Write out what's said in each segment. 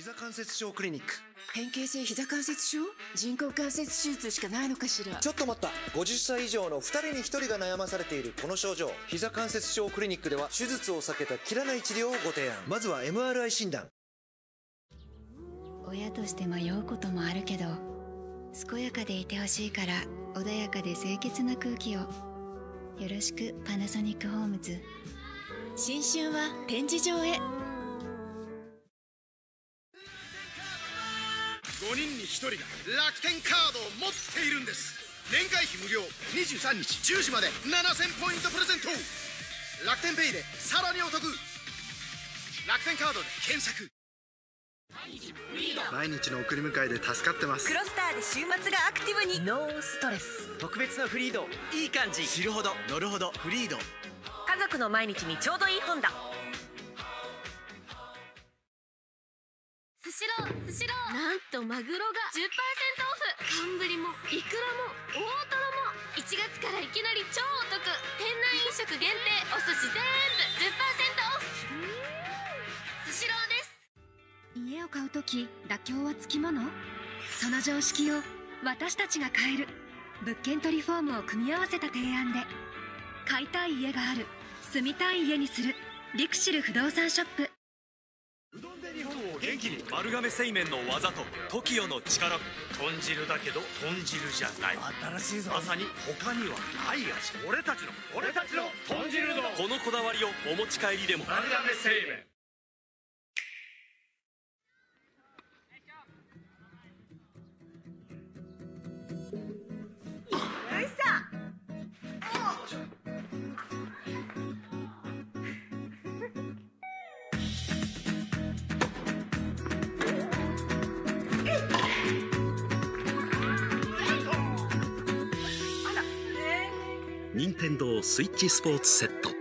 膝関節症クリニック。変形性膝関節症？人工関節手術しかないのかしら？ちょっと待った。50歳以上の2人に1人が悩まされているこの症状。膝関節症クリニックでは手術を避けた切らない治療をご提案。まずは MRI 診断。親として迷うこともあるけど健やかでいてほしいから穏やかで清潔な空気を。よろしくパナソニックホームズ。新春は展示場へ5人に1人が楽天カードを持っているんです。年会費無料。23日。10時まで。7000ポイントプレゼント。楽天ペイで。さらにお得。楽天カードで検索。毎日の送り迎えで助かってます。クロスターで週末がアクティブに。ノーストレス。特別なフリード。いい感じ。知るほど。乗るほど。フリード。家族の毎日にちょうどいい本だシロースシローなんとマグロが10%オフ寒ブリもイクラも大トロも1月からいきなり超お得。店内飲食限定お寿司全部10%オフスシローです。家を買うとき妥協はつきもの。その常識を私たちが変える。物件とリフォームを組み合わせた提案で買いたい家がある住みたい家にする。リクシル不動産ショップ。に丸亀製麺の技と TOKIO の力豚汁だけど豚汁じゃない。新しいぞ。まさに他にはない味。俺たちの俺たちの豚汁丼。このこだわりをお持ち帰りでも。丸亀製麺天堂スイッチスポーツセット。呼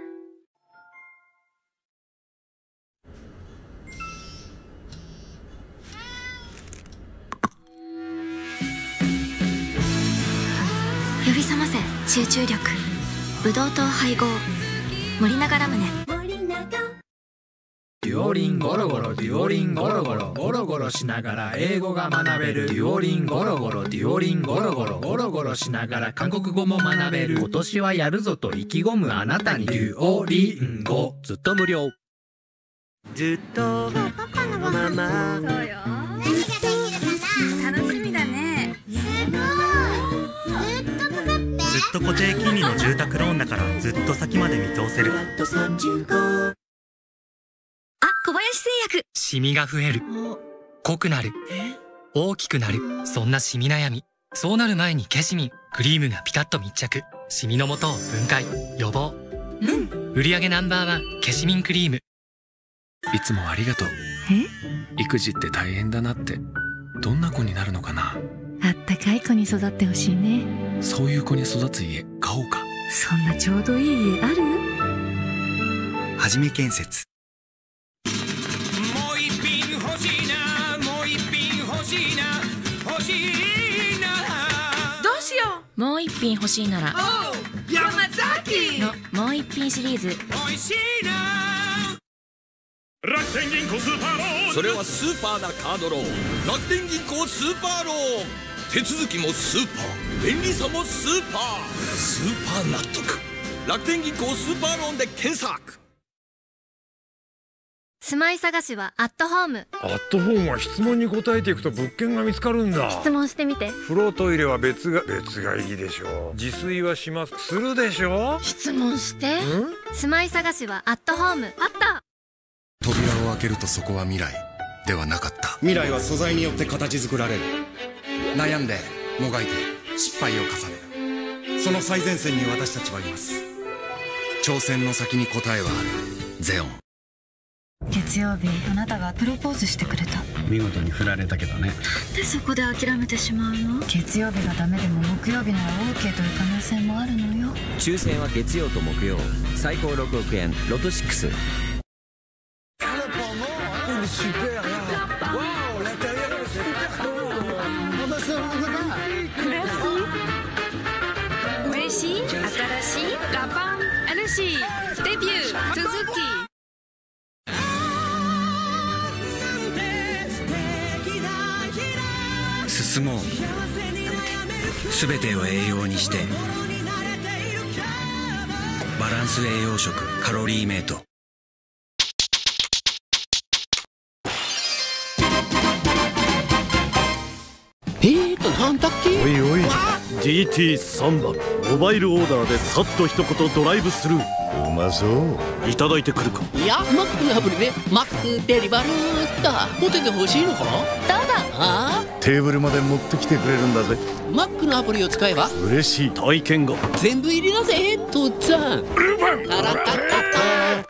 び覚ませ集中力。ブドウ糖配合。森永ラムネ。オリンゴロゴロデュオリンゴロゴロゴロゴロしながら英語が学べる。デュオリンゴロゴロデュオリンゴロゴロゴロゴロしながら韓国語も学べる。今年はやるぞと意気込むあなたに。デュオリンゴ。ずっと無料。ずっとママそうよ。楽しみだね。ずっと固定金利の住宅ローンだからずっと先まで見通せる林製薬シミが増える。濃くなる。大きくなる。そんなシミ悩み。そうなる前にケシミンクリームがピタッと密着。シミのもとを分解。予防。うん。売上ナンバーワン。ケシミンクリーム。いつもありがとう。育児って大変だなって。どんな子になるのかな？あったかい子に育ってほしいね。そういう子に育つ家買おうか。そんなちょうどいい家ある？はじめ建設もう一品欲しいならう山崎のもう一品シリーズ。美味しいな。楽天銀行スーパーローン。それはスーパーなカードローン。楽天銀行スーパーローン。手続きもスーパー。便利さもスーパー。スーパー納得。楽天銀行スーパーローンで検索住まい探しはアットホームアットホームは質問に答えていくと物件が見つかるんだ。質問してみて。風呂トイレは別が別がいいでしょう。自炊はします。するでしょ質問して。住まい探しはアットホームあった。扉を開けるとそこは未来ではなかった。未来は素材によって形作られる。悩んでもがいて失敗を重ねる。その最前線に私たちはいます。挑戦の先に答えはある。ゼオン月曜日あなたがプロポーズしてくれた。見事に振られたけどね。でそこで諦めてしまうの？月曜日がダメでも木曜日なら OK という可能性もあるのよ。抽選は月曜と木曜。最高6億円ロト6 Une super là Waouh L'intérieur est super beau On va se Merci 嬉しい？新しい？カバン LC デビュー続き休もう全てを栄養にしてバランス栄養食カロリーメイト。えーとなんだっけ？おいおい。GT3 番モバイルオーダーでさっと一言ドライブスルー。うまそう。いただいてくるか。いやマックのアプリでマックデリバルー。だホテルで欲しいのかな？どうぞあテーブルまで持ってきてくれるんだぜ。あマックのアプリを使えば？嬉しい。体験が全部入りだぜとっつぁんタラッタッタッタ